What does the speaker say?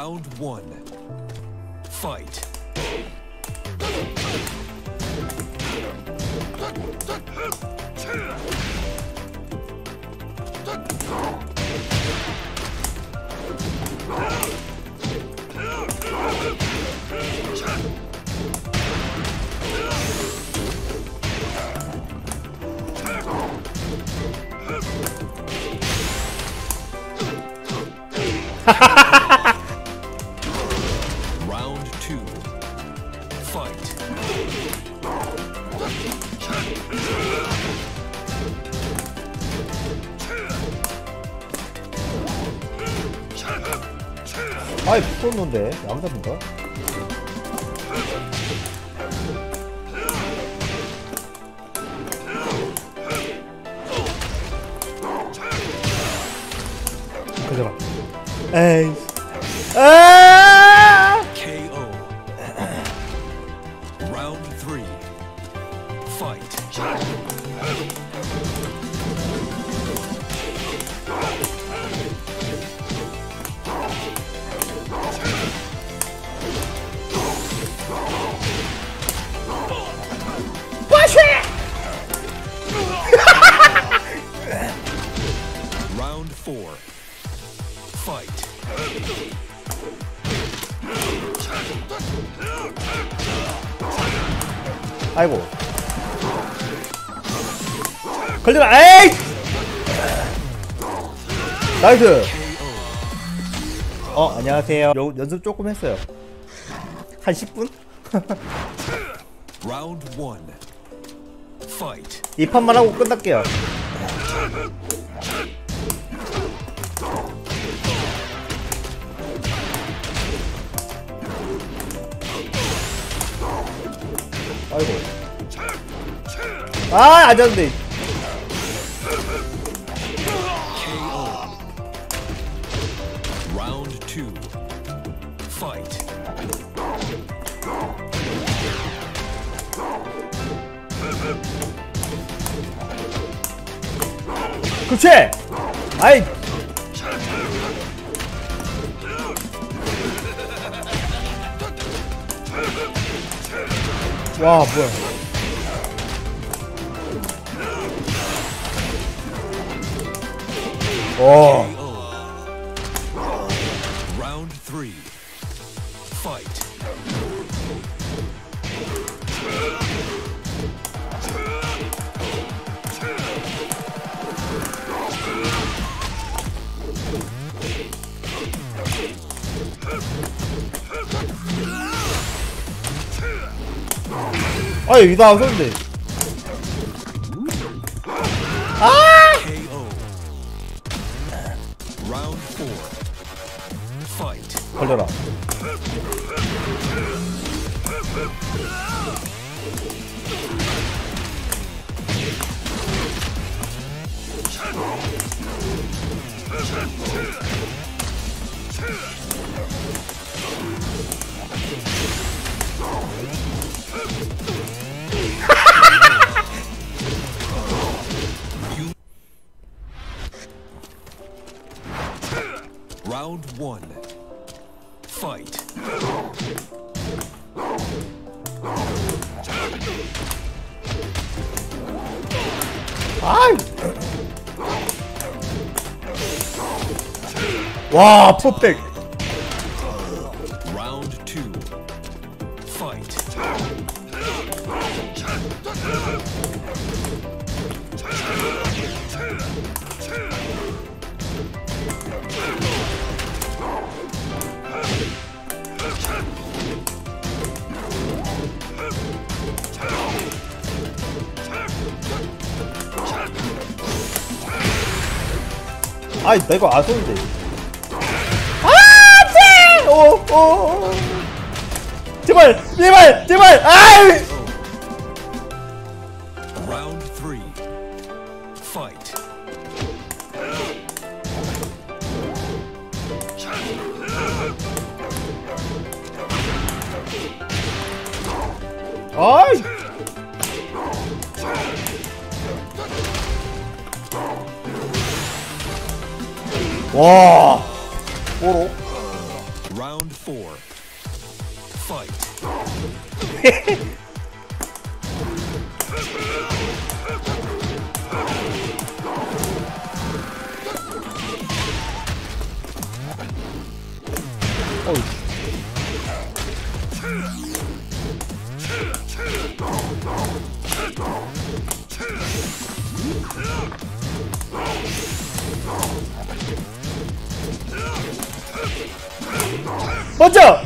Round one. Fight. Round 아이 풀었는데 안 잡는다 그대로 에이 아 KO. Round three. Fight. 아이고. 걸려라. 에이! 나이스! 어 안녕하세요. 요, 연습 조금 했어요. 한 10분? Round one. Fight. 이 판만 하고 끝날게요 아이고 아 안되는데 KO. Round two. Fight. 그렇지 아이 Oh, boy. Oh. Round three. Fight. 아니 위다 안 썼는데. 아! 걸려라. Round one. Fight. 아이 와 퍼펙 Round two. Fight. 아이 내가 아서인데. 아안돼! 오오 어, 어, 어. 제발 제발 제발. 아이! 아이! 와 오로 Round Round four. Fight. 어우. 먼저